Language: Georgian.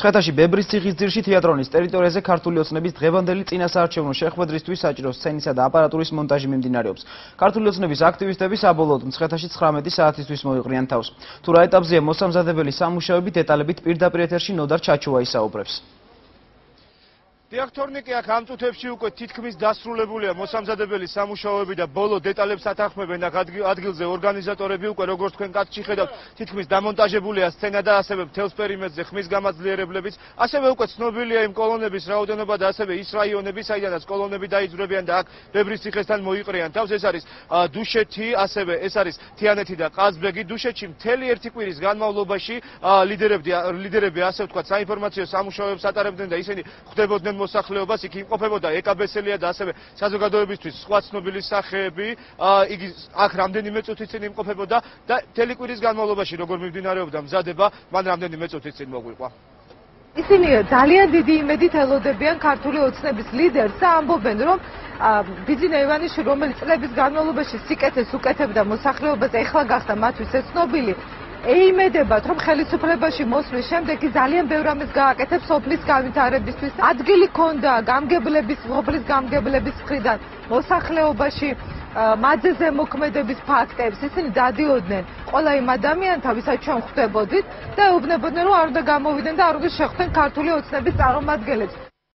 მცხეთაში ბებრის ციხის ძირში თეატრონის ტერიტორიაზე ქართული ოცნების დღევანდელი წინასაარჩევნო შეხვედრისთვის საჭირო სცენისა და აპარატურის მონტაჟი მიმდინარეობს. ქართული ოცნების აქტივისტები საბოლოოდ მცხეთაში 19 საათისთვის მოიყრიან თავს. თუ რა ეტაპზეა მოსამზადებელი სამუშაოები დეტალებით პირდაპირ ეთერში ნოდარ ჩაჩუა ისაუბრებს. დიაქტორნიკი აქ ამ წუთებში უკვე თითქმის დასრულებულია მოსამზადებელი სამუშაოები და ბოლო დეტალებს ათანხმებენ აქ ადგილზე. ორგანიზატორები უკვე როგორც თქვენ კაცში ხედავთ თითქმის დამონტაჟებულია სცენა და ასევე მთელს პერიმეტრზე ხმის გამაძლიერებლებიც. ასევე უკვე ცნობილია იმ კოლონების რაოდენობა და ასევე ის რაიონები საიდანაც კოლონები დაიძვრებიან და აქ ბებრის ციხესთან მოიყრიან. თავს ეს არის დუშეთი ასევე ეს არის თიანეთი და ყაზბეგი. დუშეთში მთელი ერთი კვირის განმავლობაში ლიდერები ლიდერები ასე ვთქვათ საინფორმაციო სამუშაოებს ატარებდნენ და ისინი ხვდებოდნენ მოსახლეობას იქ იმყოფებოდა ეკაბესელია და ასევე საზოგადოებისთვის სხვა ცნობილი სახეები იგი აქ რამდენიმე წუთის წინ იმყოფებოდა და თელეკვირის განმავლობაში როგორ მიმდინარეობდა მზადება მან რამდენიმე წუთის წინ მოგვიყვა. ისინი ძალიან დიდი იმედით ელოდებიან ქართული ოცნების ლიდერს და ამბობენ რომ ბიძინა ივანიშვილი რომელიც წლების განმავლობაში სიკეთეს უკეთებდა მოსახლეობას ეხლა გახდა მათთვის ეს ცნობილი ეიმედებათ რომ ხელისუფლებაში მოსვლის შემდეგ ის ძალიან ბევრ ამის გააკეთებს სოფლის განვითარებისთვის. ადგილი ქონდა გამგებლების, სოფლის გამგებლების მხრიდან. მოსახლეობაში მაძეზე მოქმედების ფაქტებს ისინი დადიოდნენ. ყველა იმ ადამიანთან ვისაც ჩვენ ხვდებოდით და ეუბნებოდნენ რომ არ უნდა გამოვიდნენ და არ უნდა შეხვდნენ ქართული ოცნების წარმომადგენლებს